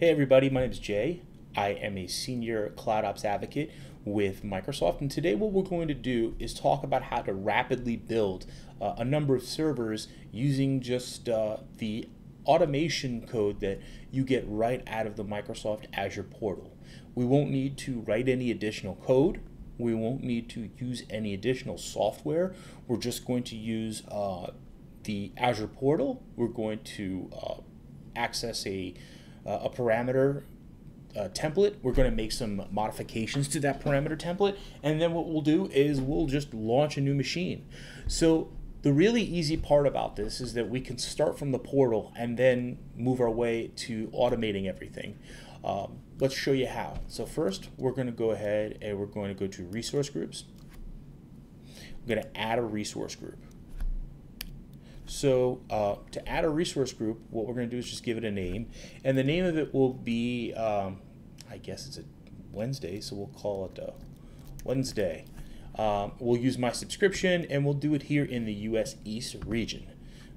Hey everybody, my name is Jay. I am a senior cloud ops advocate with Microsoft, and today what we're going to do is talk about how to rapidly build uh, a number of servers using just uh, the automation code that you get right out of the Microsoft Azure portal. We won't need to write any additional code. We won't need to use any additional software. We're just going to use uh, the Azure portal. We're going to uh, access a uh, a parameter uh, template. We're going to make some modifications to that parameter template. And then what we'll do is we'll just launch a new machine. So the really easy part about this is that we can start from the portal and then move our way to automating everything. Um, let's show you how. So first, we're going to go ahead and we're going to go to resource groups. We're going to add a resource group. So uh, to add a resource group, what we're going to do is just give it a name, and the name of it will be, um, I guess it's a Wednesday, so we'll call it uh, Wednesday. Um, we'll use my subscription, and we'll do it here in the U.S. East region.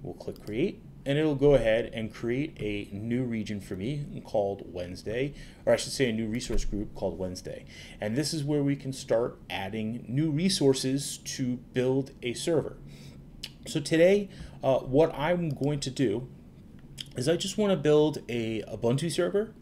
We'll click Create, and it'll go ahead and create a new region for me called Wednesday, or I should say a new resource group called Wednesday. And this is where we can start adding new resources to build a server. So today, uh, what I'm going to do is I just want to build a Ubuntu server.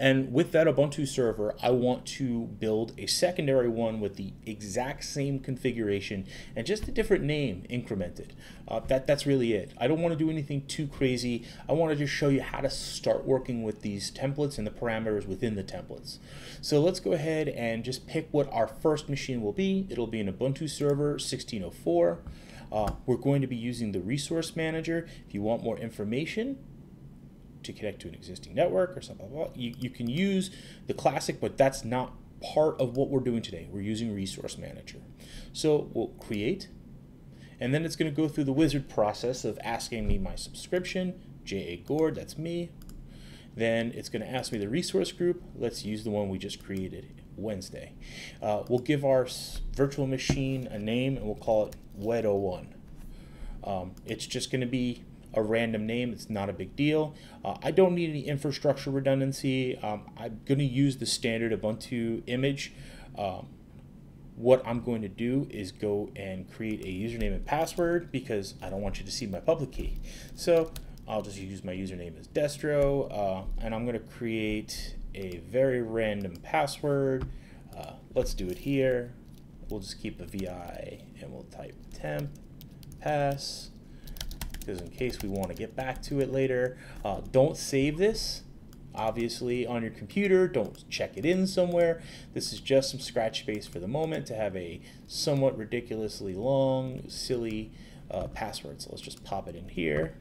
And with that Ubuntu server, I want to build a secondary one with the exact same configuration and just a different name incremented. Uh, that, that's really it. I don't want to do anything too crazy. I want to just show you how to start working with these templates and the parameters within the templates. So let's go ahead and just pick what our first machine will be. It'll be an Ubuntu server 1604. Uh, we're going to be using the resource manager. If you want more information to connect to an existing network or something, blah, blah, you, you can use the classic, but that's not part of what we're doing today. We're using resource manager. So we'll create, and then it's going to go through the wizard process of asking me my subscription, J.A. Gord, that's me. Then it's going to ask me the resource group. Let's use the one we just created, Wednesday. Uh, we'll give our virtual machine a name and we'll call it WED01. Um, it's just going to be a random name. It's not a big deal. Uh, I don't need any infrastructure redundancy. Um, I'm going to use the standard Ubuntu image. Um, what I'm going to do is go and create a username and password because I don't want you to see my public key. So I'll just use my username as Destro, uh, and I'm going to create a very random password. Uh, let's do it here. We'll just keep a VI and we'll type temp pass because in case we want to get back to it later. Uh, don't save this obviously on your computer. Don't check it in somewhere. This is just some scratch space for the moment to have a somewhat ridiculously long, silly uh, password. So let's just pop it in here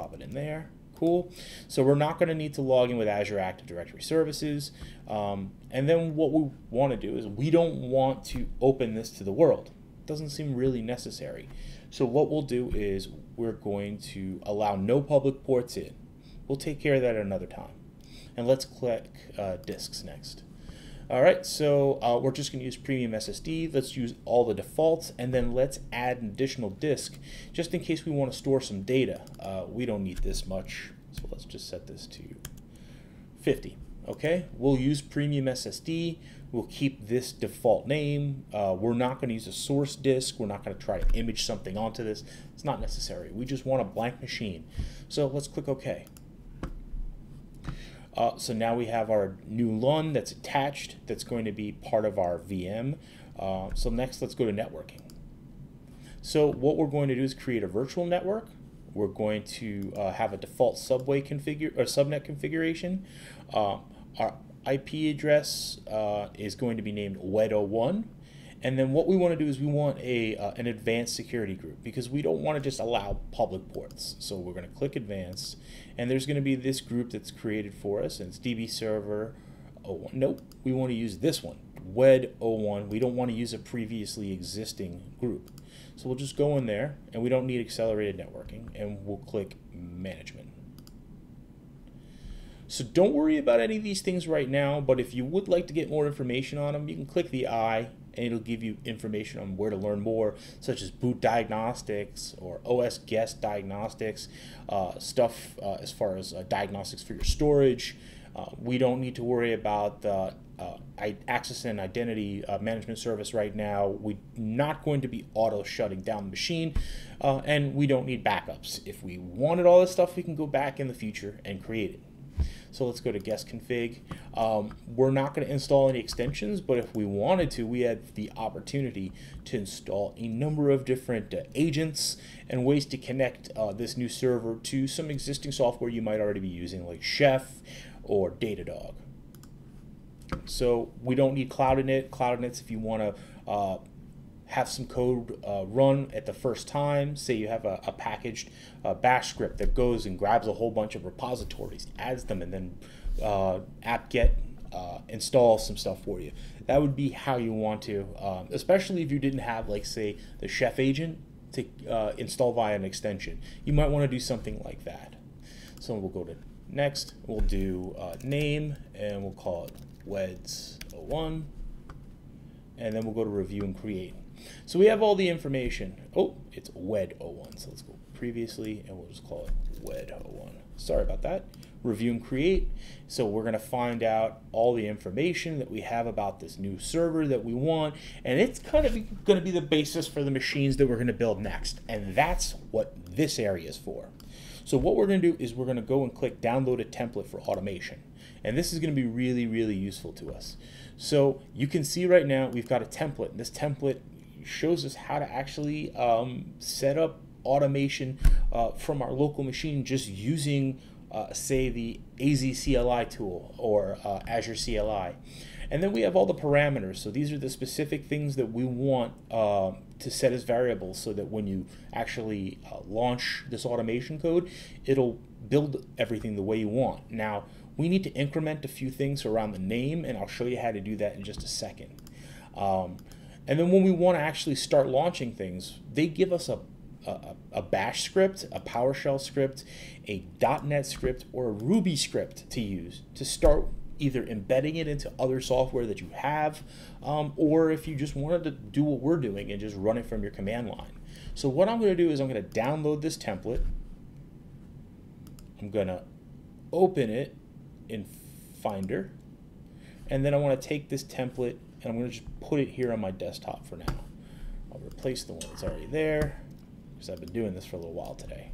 pop it in there. Cool. So we're not going to need to log in with Azure Active Directory Services. Um, and then what we want to do is we don't want to open this to the world. It doesn't seem really necessary. So what we'll do is we're going to allow no public ports in. We'll take care of that another time. And let's click uh, disks next. All right, so uh, we're just going to use premium SSD. Let's use all the defaults, and then let's add an additional disk just in case we want to store some data. Uh, we don't need this much, so let's just set this to 50. Okay, we'll use premium SSD. We'll keep this default name. Uh, we're not going to use a source disk. We're not going to try to image something onto this. It's not necessary. We just want a blank machine. So let's click OK. Uh, so now we have our new LUN that's attached that's going to be part of our VM. Uh, so next let's go to networking. So what we're going to do is create a virtual network. We're going to uh, have a default subway configure or subnet configuration. Uh, our IP address uh, is going to be named WED01 and then what we want to do is we want a uh, an advanced security group because we don't want to just allow public ports. So we're going to click advanced, and there's going to be this group that's created for us, and it's DB server Oh Nope, we want to use this one, WED 01. We don't want to use a previously existing group. So we'll just go in there, and we don't need accelerated networking, and we'll click management. So don't worry about any of these things right now, but if you would like to get more information on them, you can click the I and it'll give you information on where to learn more, such as boot diagnostics or OS guest diagnostics, uh, stuff uh, as far as uh, diagnostics for your storage. Uh, we don't need to worry about the uh, access and identity uh, management service right now. We're not going to be auto shutting down the machine, and we don't need backups. If we wanted all this stuff, we can go back in the future and create it. So let's go to guest config. Um, we're not going to install any extensions, but if we wanted to, we had the opportunity to install a number of different uh, agents and ways to connect uh, this new server to some existing software you might already be using like Chef or Datadog. So we don't need CloudInit. CloudInit's if you want to uh, have some code uh, run at the first time. Say you have a, a packaged uh, bash script that goes and grabs a whole bunch of repositories, adds them, and then uh, apt-get uh, install some stuff for you. That would be how you want to, um, especially if you didn't have, like, say, the Chef agent to uh, install via an extension. You might want to do something like that. So we'll go to next. We'll do uh, name, and we'll call it WEDS01 and then we'll go to review and create. So we have all the information. Oh, it's WED01. So let's go previously and we'll just call it WED01. Sorry about that. Review and create. So we're going to find out all the information that we have about this new server that we want. And it's kind of going to be the basis for the machines that we're going to build next. And that's what this area is for. So what we're going to do is we're going to go and click download a template for automation. And this is going to be really, really useful to us. So you can see right now we've got a template. This template shows us how to actually um, set up automation uh, from our local machine just using, uh, say, the AZ CLI tool or uh, Azure CLI. And then we have all the parameters. So these are the specific things that we want uh, to set as variables so that when you actually uh, launch this automation code, it'll build everything the way you want. Now, we need to increment a few things around the name, and I'll show you how to do that in just a second. Um, and then when we want to actually start launching things, they give us a, a, a, bash script, a PowerShell script, a .NET script, or a Ruby script to use to start either embedding it into other software that you have, um, or if you just wanted to do what we're doing and just run it from your command line. So what I'm going to do is I'm going to download this template. I'm going to open it in Finder. And then I want to take this template and I'm going to just put it here on my desktop for now. I'll replace the one that's already there because I've been doing this for a little while today.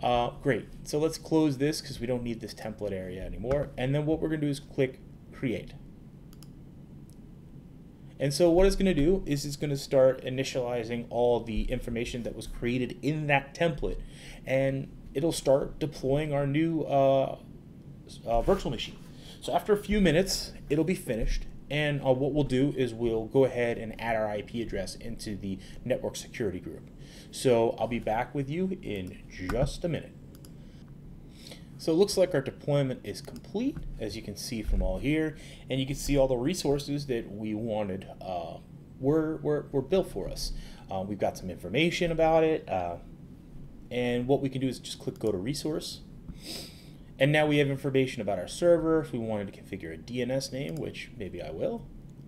Uh, great. So let's close this because we don't need this template area anymore. And then what we're going to do is click Create. And so what it's going to do is it's going to start initializing all the information that was created in that template. And it'll start deploying our new uh, uh, virtual machine. So after a few minutes, it'll be finished and uh, what we'll do is we'll go ahead and add our IP address into the network security group. So I'll be back with you in just a minute. So it looks like our deployment is complete, as you can see from all here, and you can see all the resources that we wanted uh, were, were, were built for us. Uh, we've got some information about it, uh, and what we can do is just click go to resource, and now we have information about our server. If we wanted to configure a DNS name, which maybe I will,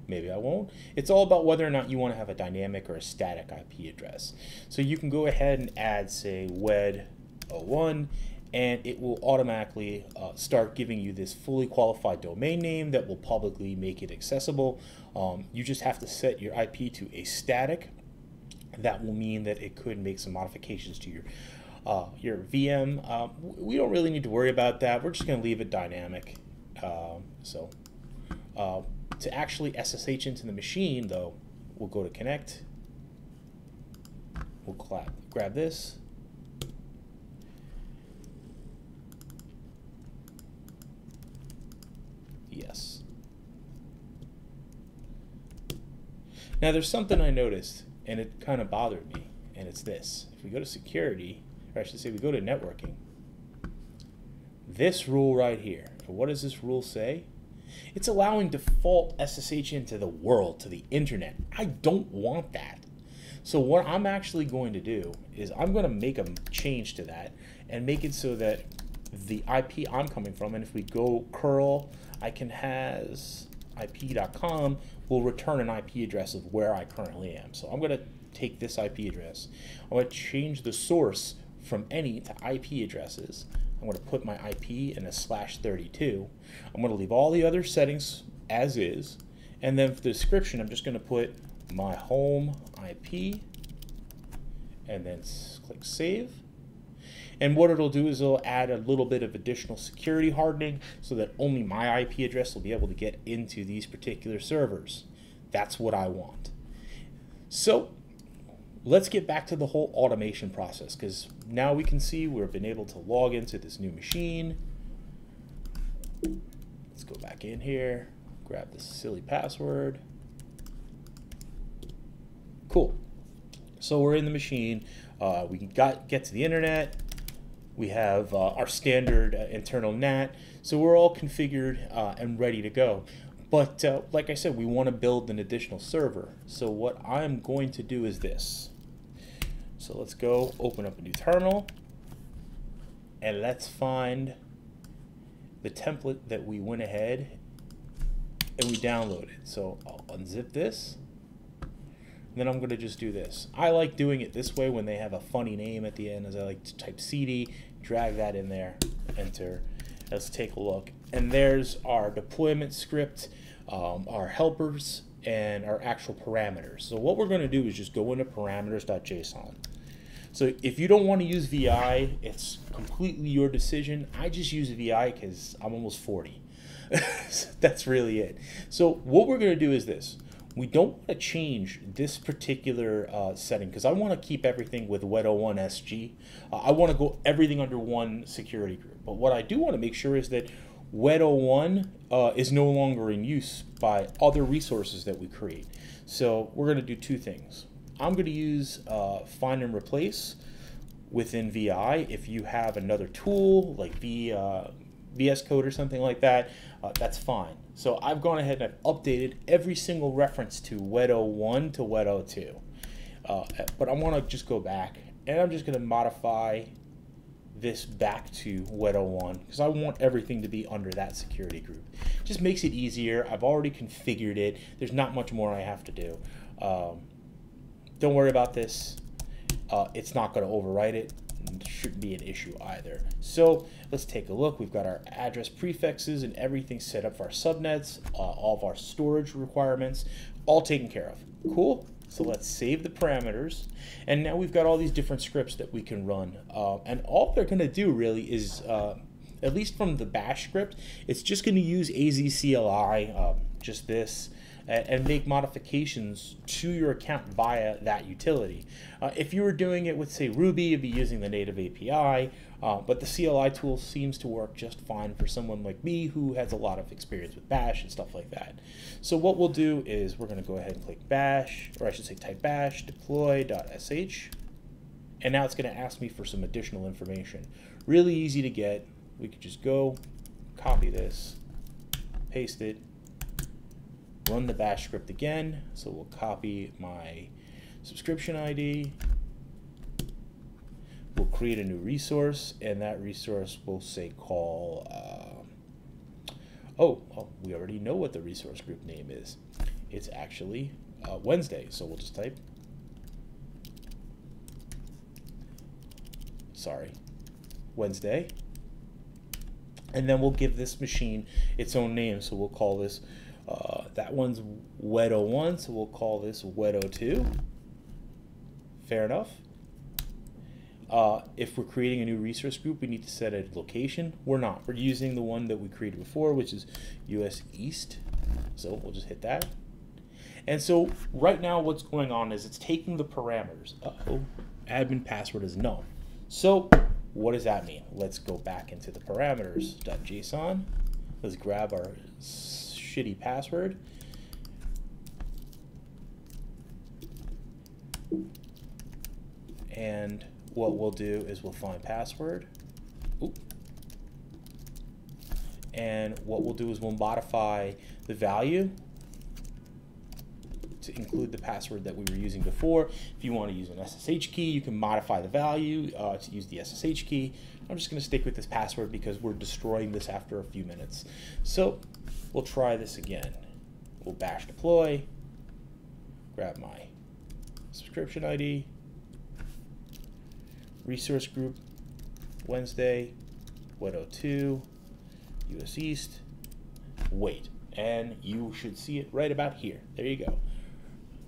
maybe I won't. It's all about whether or not you want to have a dynamic or a static IP address. So you can go ahead and add, say, WED01, and it will automatically uh, start giving you this fully qualified domain name that will publicly make it accessible. Um, you just have to set your IP to a static. That will mean that it could make some modifications to your uh, your VM, uh, we don't really need to worry about that. We're just going to leave it dynamic. Um, so uh, to actually SSH into the machine, though, we'll go to connect. We'll clap, grab this. Yes. Now there's something I noticed, and it kind of bothered me, and it's this. If we go to security, or I should say we go to networking, this rule right here, what does this rule say? It's allowing default SSH into the world, to the internet. I don't want that. So what I'm actually going to do is I'm going to make a change to that and make it so that the IP I'm coming from, and if we go curl, I can has ip.com will return an IP address of where I currently am. So I'm going to take this IP address. I'm going to change the source from any to IP addresses. I'm going to put my IP in a slash 32. I'm going to leave all the other settings as is. And then for the description, I'm just going to put my home IP and then click save. And what it'll do is it'll add a little bit of additional security hardening so that only my IP address will be able to get into these particular servers. That's what I want. So let's get back to the whole automation process because now we can see we've been able to log into this new machine. Let's go back in here, grab this silly password. Cool. So we're in the machine. Uh, we got get to the internet. We have uh, our standard uh, internal NAT. So we're all configured uh, and ready to go. But uh, like I said, we want to build an additional server. So what I'm going to do is this. So let's go open up a new terminal and let's find the template that we went ahead and we downloaded. So I'll unzip this. Then I'm going to just do this. I like doing it this way when they have a funny name at the end as I like to type CD, drag that in there, enter. Let's take a look. And there's our deployment script, um, our helpers, and our actual parameters. So what we're going to do is just go into parameters.json. So if you don't want to use VI, it's completely your decision. I just use VI because I'm almost 40. That's really it. So what we're going to do is this. We don't want to change this particular uh, setting because I want to keep everything with WED01 SG. Uh, I want to go everything under one security group. But what I do want to make sure is that WED01 uh, is no longer in use by other resources that we create. So we're going to do two things. I'm going to use uh, find and replace within VI. If you have another tool like v, uh, VS Code or something like that, uh, that's fine. So I've gone ahead and I've updated every single reference to WED01 to WED02. Uh, but I want to just go back and I'm just going to modify this back to WED01 because I want everything to be under that security group. Just makes it easier. I've already configured it. There's not much more I have to do. Um, don't worry about this. Uh, it's not going to overwrite it. it. Shouldn't be an issue either. So let's take a look. We've got our address prefixes and everything set up for our subnets, uh, all of our storage requirements, all taken care of. Cool. So let's save the parameters. And now we've got all these different scripts that we can run. Uh, and all they're going to do really is, uh, at least from the bash script, it's just going to use AZCLI, um, just this and, make modifications to your account via that utility. Uh, if you were doing it with, say, Ruby, you'd be using the native API, uh, but the CLI tool seems to work just fine for someone like me who has a lot of experience with bash and stuff like that. So what we'll do is we're going to go ahead and click bash, or I should say type bash deploy.sh, and now it's going to ask me for some additional information. Really easy to get. We could just go, copy this, paste it, run the bash script again. So we'll copy my subscription ID. We'll create a new resource, and that resource will say call. Uh, oh, well, we already know what the resource group name is. It's actually uh, Wednesday, so we'll just type. Sorry, Wednesday. And then we'll give this machine its own name. So we'll call this uh, that one's WED01, so we'll call this WED02. Fair enough. Uh, if we're creating a new resource group, we need to set a location. We're not. We're using the one that we created before, which is US East. So we'll just hit that. And so right now what's going on is it's taking the parameters. Uh-oh, admin password is null. So what does that mean? Let's go back into the parameters.json. Let's grab our shitty password. And what we'll do is we'll find password. Oop. And what we'll do is we'll modify the value to include the password that we were using before. If you want to use an SSH key, you can modify the value uh, to use the SSH key. I'm just going to stick with this password because we're destroying this after a few minutes. So we'll try this again. we'll bash deploy, grab my subscription ID, resource group, Wednesday, WED02, US East, wait, and you should see it right about here. There you go.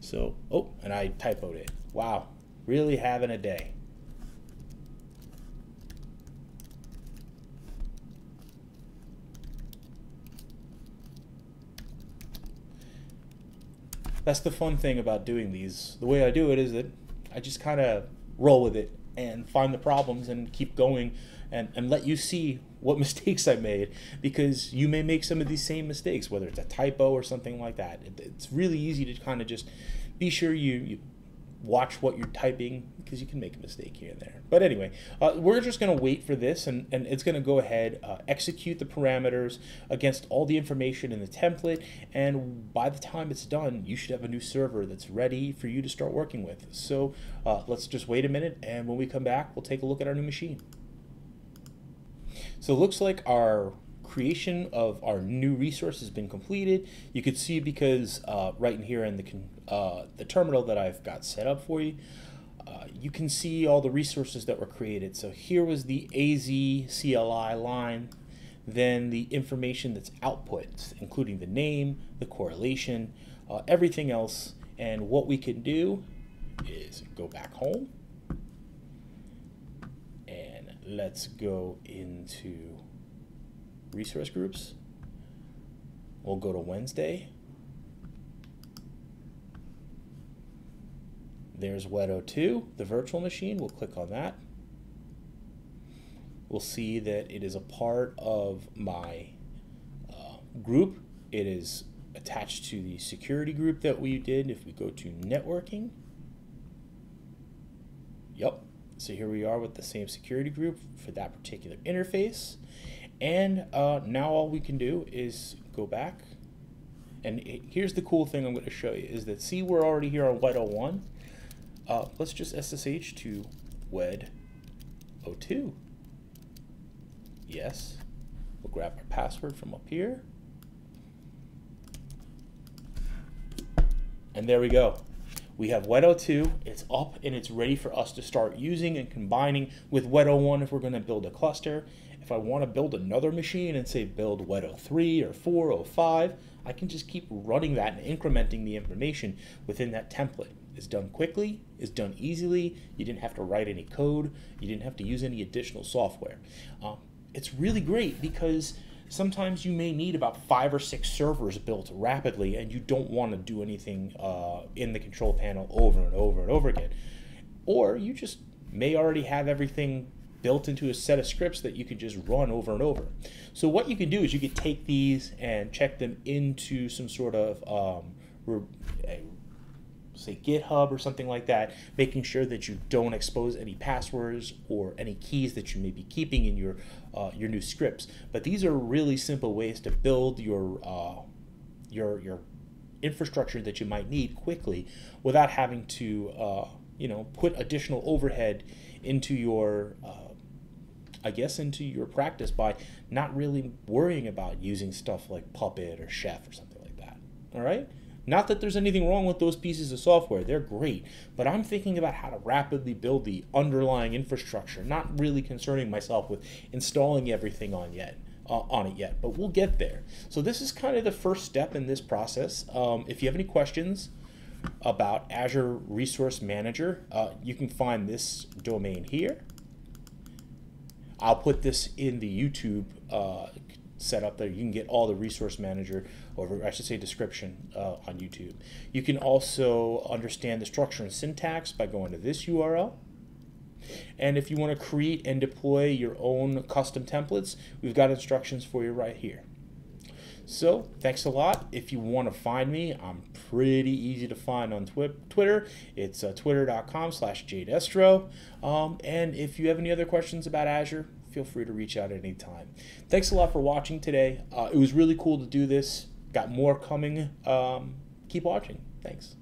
So, oh, and I typoed it. Wow, really having a day. That's the fun thing about doing these. The way I do it is that I just kind of roll with it and find the problems and keep going and, and let you see what mistakes I made because you may make some of these same mistakes, whether it's a typo or something like that. It, it's really easy to kind of just be sure you, you watch what you're typing because you can make a mistake here and there. But anyway, uh, we're just going to wait for this and, and it's going to go ahead, uh, execute the parameters against all the information in the template. And by the time it's done, you should have a new server that's ready for you to start working with. So uh, let's just wait a minute. And when we come back, we'll take a look at our new machine. So it looks like our creation of our new resource has been completed. You could see because uh, right in here in the, uh, the terminal that I've got set up for you, uh, you can see all the resources that were created. So here was the AZ CLI line, then the information that's output, including the name, the correlation, uh, everything else. And what we can do is go back home and let's go into resource groups. We'll go to Wednesday. There's WED02, the virtual machine. We'll click on that. We'll see that it is a part of my uh, group. It is attached to the security group that we did. If we go to networking, yep. So here we are with the same security group for that particular interface. And uh, now all we can do is go back. And here's the cool thing I'm going to show you is that see we're already here on WED01. Uh, let's just SSH to WED02. Yes. We'll grab our password from up here. And there we go. We have WED02, it's up and it's ready for us to start using and combining with WED01 if we're gonna build a cluster. If I want to build another machine and say build WED 03 or 4 or 05, I can just keep running that and incrementing the information within that template. It's done quickly, it's done easily, you didn't have to write any code, you didn't have to use any additional software. Um, it's really great because sometimes you may need about five or six servers built rapidly and you don't want to do anything uh, in the control panel over and over and over again. Or you just may already have everything built into a set of scripts that you could just run over and over. So what you could do is you could take these and check them into some sort of um, say GitHub or something like that, making sure that you don't expose any passwords or any keys that you may be keeping in your uh, your new scripts. But these are really simple ways to build your uh, your your infrastructure that you might need quickly without having to uh, you know put additional overhead into your uh, I guess, into your practice by not really worrying about using stuff like Puppet or Chef or something like that. All right? Not that there's anything wrong with those pieces of software, they're great, but I'm thinking about how to rapidly build the underlying infrastructure, not really concerning myself with installing everything on yet. Uh, on it yet, but we'll get there. So this is kind of the first step in this process. Um, if you have any questions about Azure Resource Manager, uh, you can find this domain here. I'll put this in the YouTube uh, setup there. You can get all the resource manager, or I should say description, uh, on YouTube. You can also understand the structure and syntax by going to this URL. And if you want to create and deploy your own custom templates, we've got instructions for you right here. So thanks a lot. If you want to find me, I'm pretty easy to find on twi Twitter. It's uh, twitter.com slash jaydestro. Um, and if you have any other questions about Azure, feel free to reach out at any time. Thanks a lot for watching today. Uh, it was really cool to do this. Got more coming. Um, keep watching. Thanks.